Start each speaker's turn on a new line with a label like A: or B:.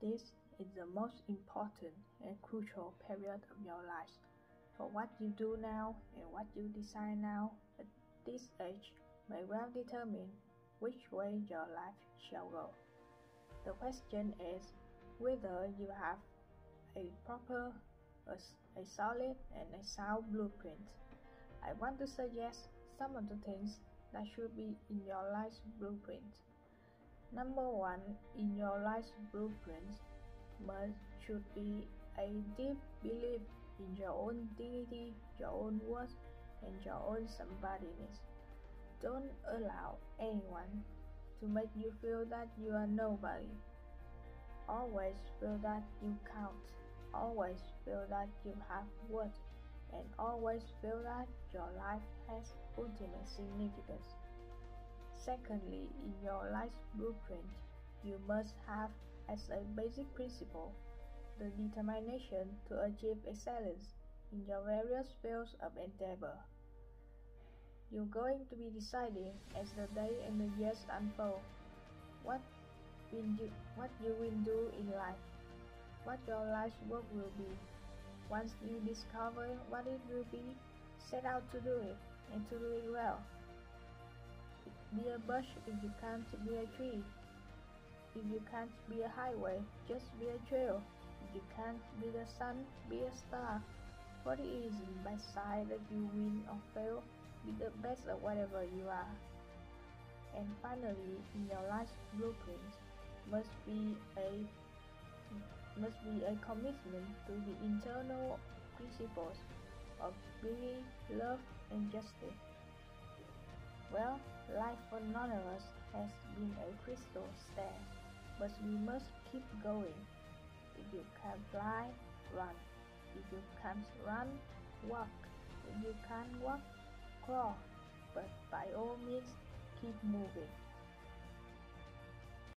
A: This is the most important and crucial period of your life. For what you do now and what you decide now at this age may well determine which way your life shall go. The question is whether you have a proper, a, a solid, and a sound blueprint. I want to suggest some of the things that should be in your life's blueprint. Number one in your life's blueprint must should be a deep belief in your own dignity, your own worth, and your own somebodyness. Don't allow anyone to make you feel that you are nobody. Always feel that you count. Always feel that you have worth. And always feel that your life has ultimate significance. Secondly, in your life blueprint, you must have as a basic principle the determination to achieve excellence in your various fields of endeavor. You're going to be deciding as the day and the years unfold what will you, what you will do in life, what your life's work will be. Once you discover what it will be, set out to do it and to do it well. Be a bush if you can't be a tree. If you can't be a highway, just be a trail. If you can't be the sun, be a star. For the easy by side that you win or fail, be the best at whatever you are. And finally, in your life's blueprint must be a must be a commitment to the internal principles of beauty, love, and justice. Well, life for none of us has been a crystal stair, but we must keep going. If you can fly, run. If you can't run, walk. If you can't walk, crawl. But by all means, keep moving.